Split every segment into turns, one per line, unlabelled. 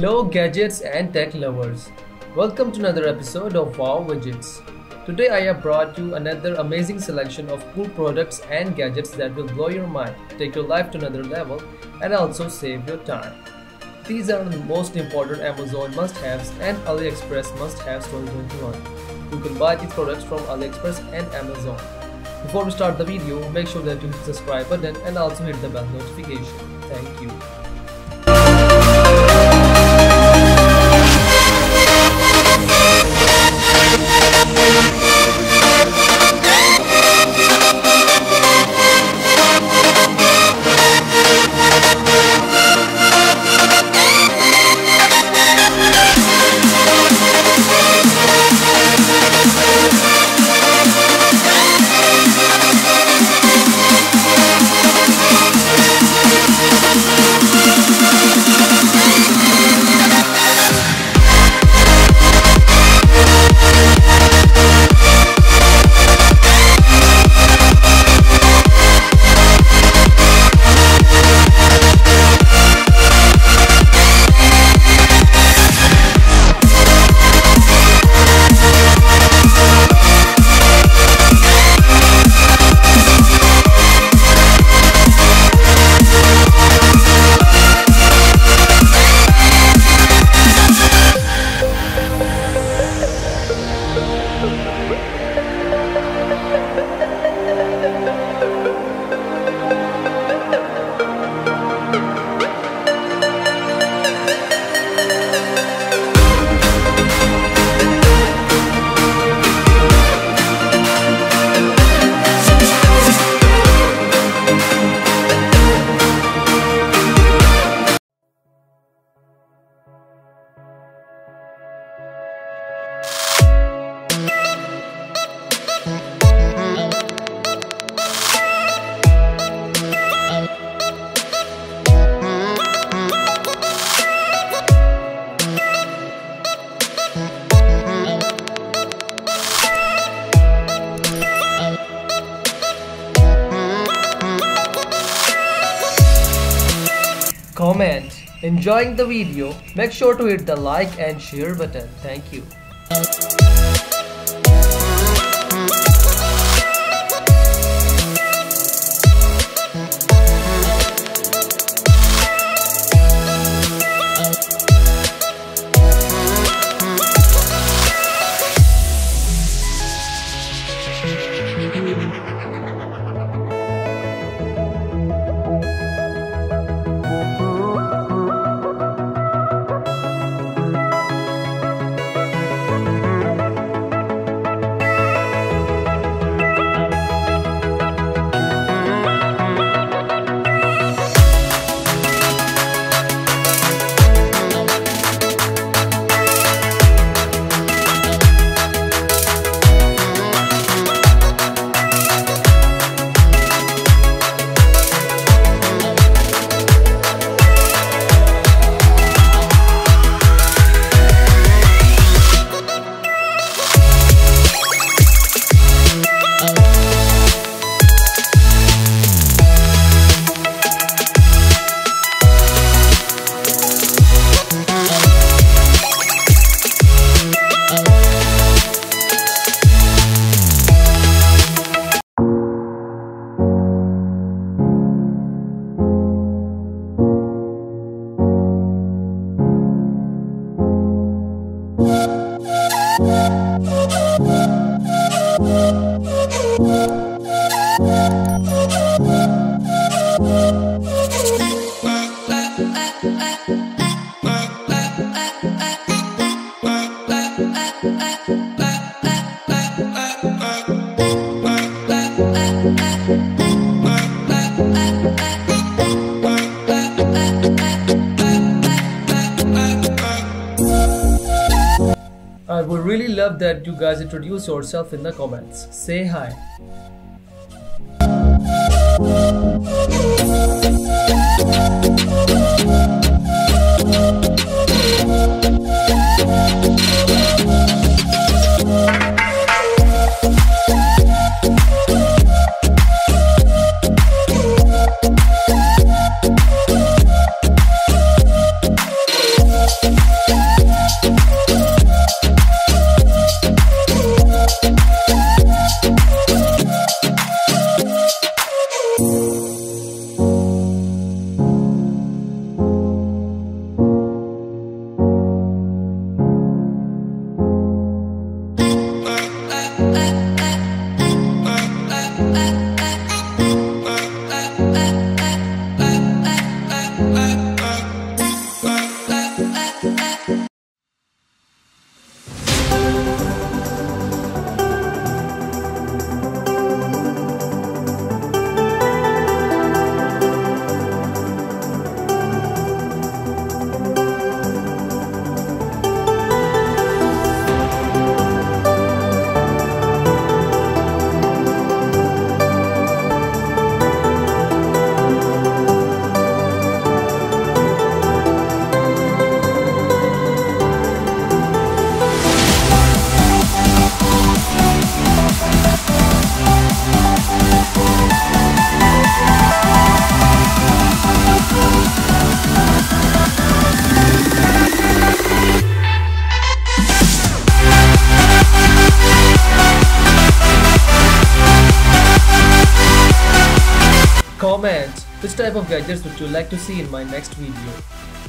Hello, gadgets and tech lovers. Welcome to another episode of Wow Widgets. Today, I have brought you another amazing selection of cool products and gadgets that will blow your mind, take your life to another level, and also save your time. These are the most important Amazon must haves and AliExpress must haves 2021. You can buy these products from AliExpress and Amazon. Before we start the video, make sure that you hit the subscribe button and also hit the bell notification. Thank you. Enjoying the video, make sure to hit the like and share button. Thank you. Uh, I would really love that you guys introduce yourself in the comments. Say hi. Of gadgets would you would like to see in my next video?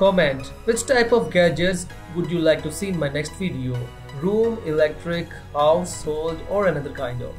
Comment which type of gadgets would you like to see in my next video? Room, electric, household or another kind of?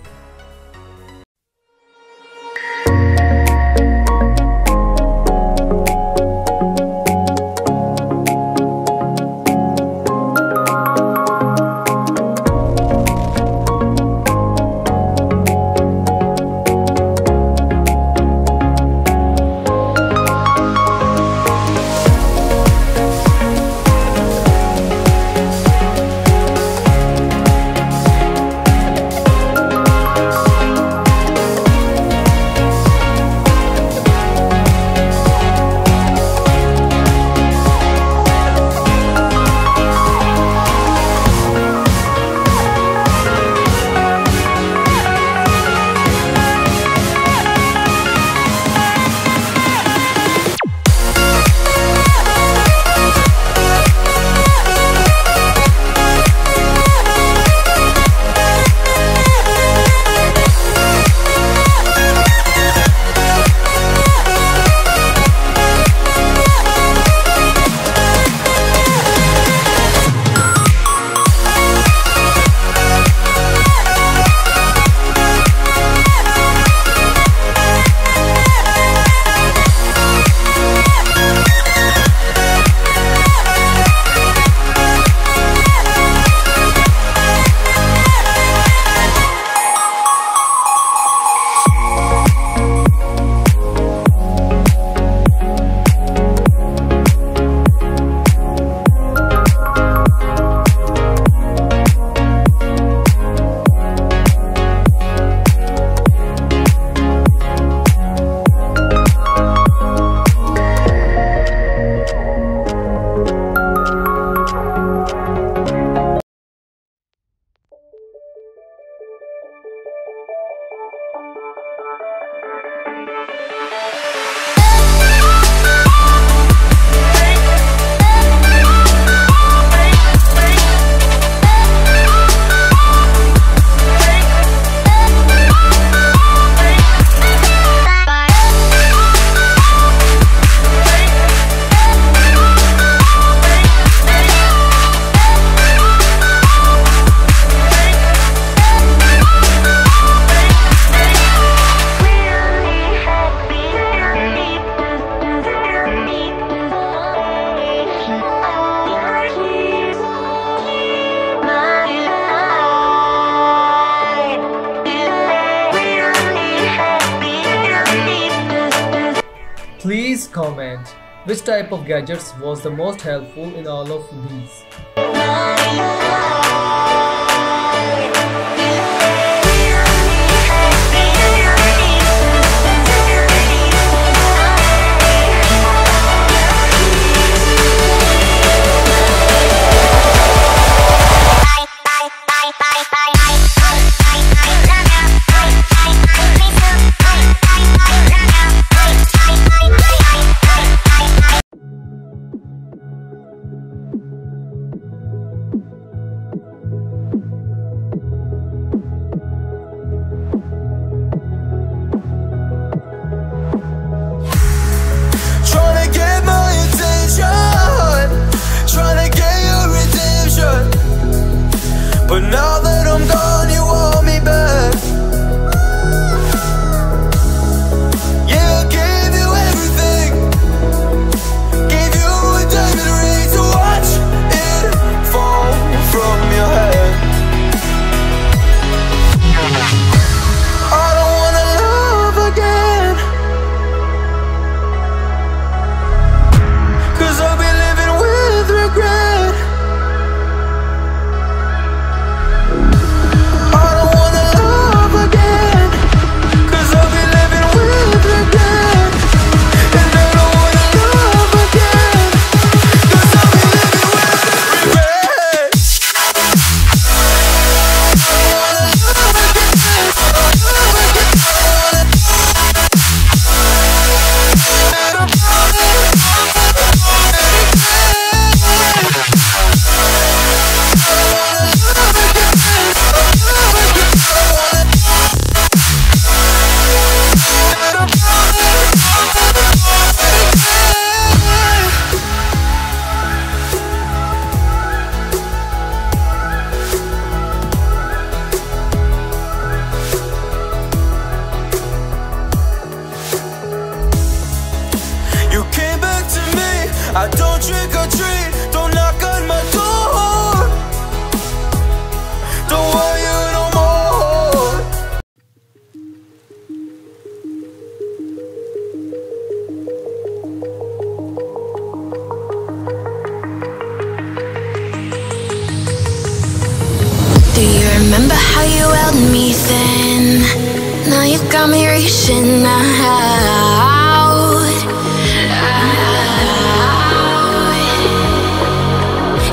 Please comment which type of gadgets was the most helpful in all of these.
But now that I'm gone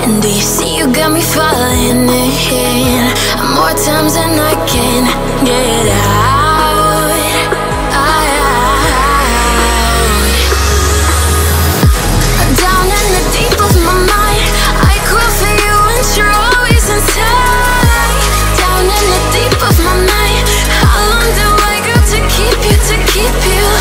Do you see you got me falling in? More
times than I can get out. Down in the deep of my mind, I for you and you're always. Down in the deep of my mind, how long do I got to keep you, to keep you?